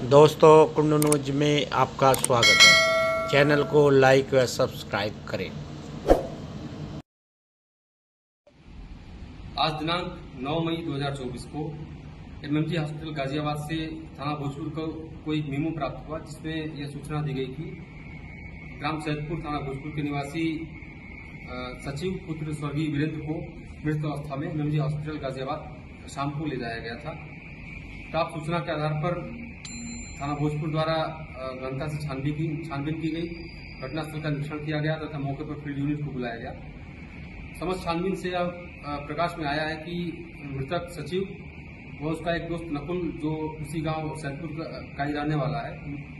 दोस्तों, कुंड न्यूज़ में आपका स्वागत है। चैनल को लाइक व सब्सक्राइब करें। आज दिनांक 9 मई 2024 को एमएमजी हॉस्पिटल गाजियाबाद से थाना भोजपुर को कोई मेमो प्राप्त हुआ, जिसमें यह सूचना दी गई कि ग्राम सैदपुर थाना भोजपुर के निवासी सचिव पुत्र स्वर्गीय वीरेंद्र को मृत अवस्था में एमएमजी हॉस्पिटल गाजियाबाद शाम को ले जाया गया था। प्राप्त सूचना के आधार पर थाना भोजपुर द्वारा अ, से छानबीन की छानबीन की गई। घटनास्थल का निरीक्षण किया गया तथा मौके पर फ़ील्ड यूनिट को बुलाया गया। समस्त छानबीन से अब प्रकाश में आया है कि मृतक सचिव व उसका एक दोस्त नकुल जो उसी गाँव सैदपुर का का ही रहने वाला है।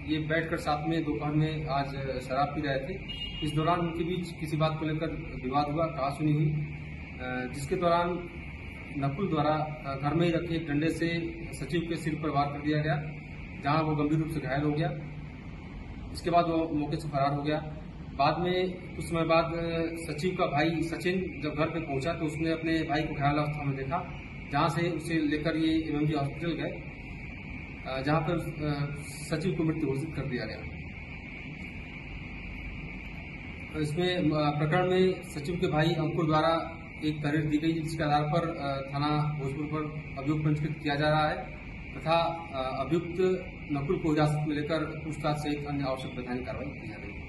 ये बैठकर साथ में दोपहर में आज शराब पी रहे थे। इस दौरान उनके बीच किसी बात को लेकर विवाद हुआ कहा सुनी हुई जिसके दौरान नकुल द्वारा घर में ही रखे एक डंडे से सचिव के सिर पर वार कर दिया गया। जहाँ वो गंभीर रूप से घायल हो गया। इसके बाद वो मौके से फरार हो गया। बाद में, कुछ समय बाद सचिव का भाई सचिन जब घर पे पहुँचा तो उसने अपने भाई को घायल अवस्था में देखा, जहाँ से उसे लेकर ये एमएमजी हॉस्पिटल गए जहाँ पर सचिव को मृत्यु घोषित कर दिया गया। इसमें प्रकरण में सचिव के भाई अंकुर द्वारा एक तहरीर दी गई, जिसके आधार पर थाना भोजपुर पर अभियोग पंजीकृत किया जा रहा है। तथा अभियुक्त नकुल को हिरासत लेकर पूछताछ सहित अन्य आवश्यक वैधानिक कार्रवाई की जा रही है।